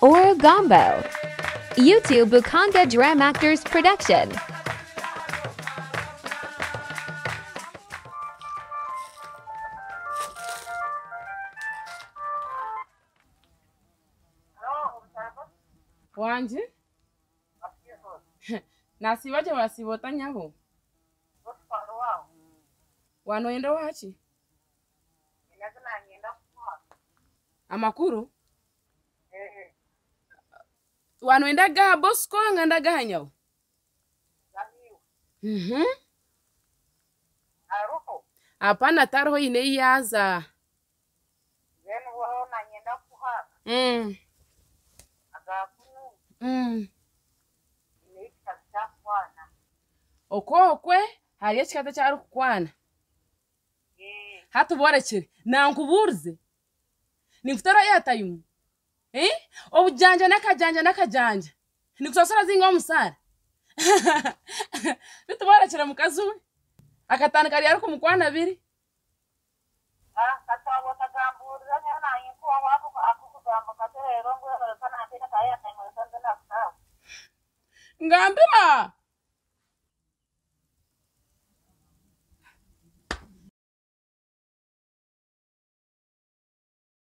Orugambo. YouTube Bukanga Dramactors Production. wanje nasibaje wasibota nyabo wanoenda wachi amakuru wano endagaha bosco nga ndagaha nyawo mhm. Hapana tariho ine iyaza. Then waho nanyenda kuhaka mm. agakunu mm. inaitwa kukwana okokwe hari ekikata kyari kukwana hatuborekere. Nankuburize ninkutara airtime obujanja n'akajanja n'akajanja nikusasura zinga omusara bituborekere mukazi we akatandika ryari ari kumukwana biri ngambira